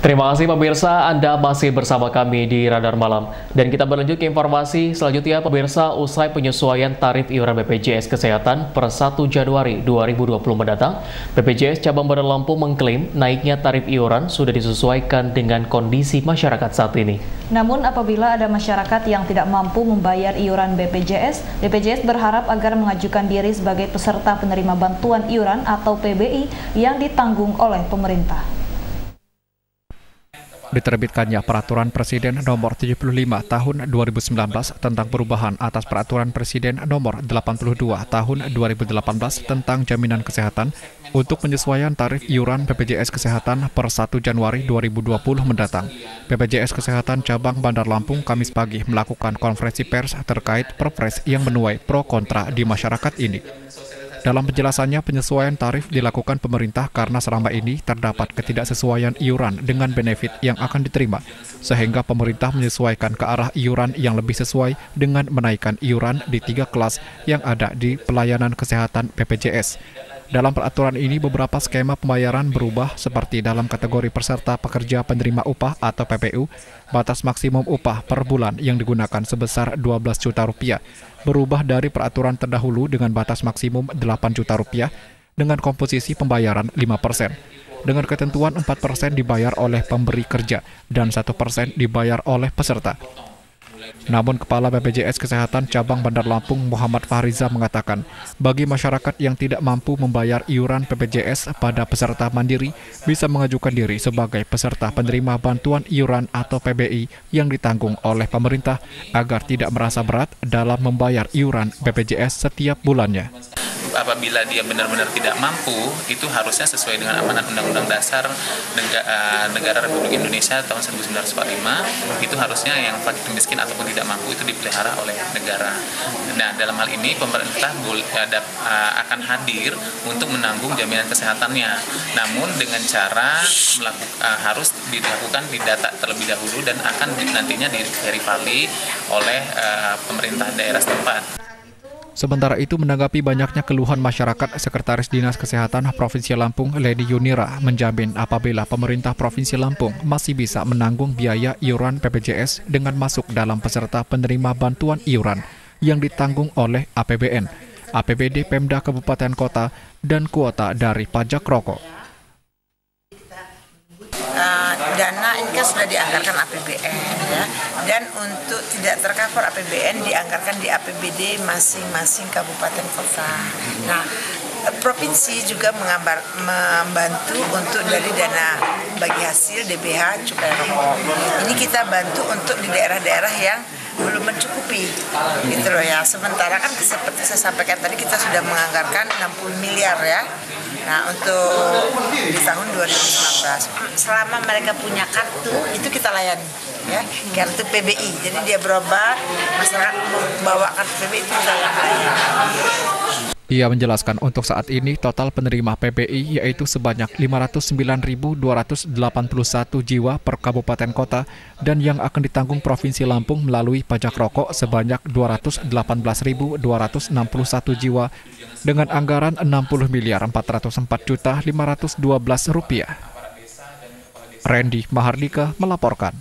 Terima kasih pemirsa, Anda masih bersama kami di Radar Malam. Dan kita berlanjut ke informasi selanjutnya pemirsa usai penyesuaian tarif iuran BPJS Kesehatan per 1 Januari 2020 mendatang, BPJS Cabang Badan Lampung mengklaim naiknya tarif iuran sudah disesuaikan dengan kondisi masyarakat saat ini. Namun apabila ada masyarakat yang tidak mampu membayar iuran BPJS, BPJS berharap agar mengajukan diri sebagai peserta penerima bantuan iuran atau PBI yang ditanggung oleh pemerintah diterbitkannya Peraturan Presiden Nomor 75 Tahun 2019 tentang perubahan atas Peraturan Presiden Nomor 82 Tahun 2018 tentang jaminan kesehatan untuk penyesuaian tarif iuran BPJS Kesehatan per 1 Januari 2020 mendatang. BPJS Kesehatan Cabang Bandar Lampung Kamis pagi melakukan konferensi pers terkait perpres yang menuai pro kontra di masyarakat ini. Dalam penjelasannya, penyesuaian tarif dilakukan pemerintah karena selama ini terdapat ketidaksesuaian iuran dengan benefit yang akan diterima, sehingga pemerintah menyesuaikan ke arah iuran yang lebih sesuai dengan menaikkan iuran di tiga kelas yang ada di pelayanan kesehatan BPJS. Dalam peraturan ini, beberapa skema pembayaran berubah seperti dalam kategori peserta pekerja penerima upah atau PPU, batas maksimum upah per bulan yang digunakan sebesar 12 juta rupiah, berubah dari peraturan terdahulu dengan batas maksimum 8 juta rupiah dengan komposisi pembayaran 5 persen. Dengan ketentuan 4 persen dibayar oleh pemberi kerja dan 1 persen dibayar oleh peserta. Namun Kepala BPJS Kesehatan Cabang Bandar Lampung Muhammad Fahriza mengatakan, bagi masyarakat yang tidak mampu membayar iuran BPJS pada peserta mandiri bisa mengajukan diri sebagai peserta penerima bantuan iuran atau PBI yang ditanggung oleh pemerintah agar tidak merasa berat dalam membayar iuran BPJS setiap bulannya apabila dia benar-benar tidak mampu itu harusnya sesuai dengan amanat Undang-Undang Dasar eh, Negara Republik Indonesia tahun 1945 itu harusnya yang fakir miskin ataupun tidak mampu itu dipelihara oleh negara. Nah dalam hal ini pemerintah eh, akan hadir untuk menanggung jaminan kesehatannya. Namun dengan cara melakukan eh, harus dilakukan di data terlebih dahulu dan akan nantinya diverifikasi oleh pemerintah daerah setempat. Sementara itu menanggapi banyaknya keluhan masyarakat, Sekretaris Dinas Kesehatan Provinsi Lampung Lady Yunira menjamin apabila pemerintah Provinsi Lampung masih bisa menanggung biaya iuran BPJS dengan masuk dalam peserta penerima bantuan iuran yang ditanggung oleh APBN, APBD Pemda Kabupaten Kota, dan kuota dari pajak rokok dana ini kan sudah dianggarkan APBN ya dan untuk tidak tercover APBN dianggarkan di APBD masing-masing kabupaten kota. Nah, provinsi juga mengambar, membantu untuk dari dana bagi hasil DBH cukai rokok. Ini kita bantu untuk di daerah-daerah yang belum mencukupi gitu loh ya. Sementara kan seperti saya sampaikan tadi kita sudah menganggarkan 60 miliar ya Nah untuk di tahun 2019 selama mereka punya kartu itu kita layani ya kartu PBI. Jadi dia berobat masyarakat membawa kartu PBI itu kita layani. Ia menjelaskan untuk saat ini total penerima PBI yaitu sebanyak 509.281 jiwa per kabupaten kota dan yang akan ditanggung Provinsi Lampung melalui pajak rokok sebanyak 218.261 jiwa dengan anggaran 60 miliar 404 juta 512 rupiah. Randy Mahardika melaporkan.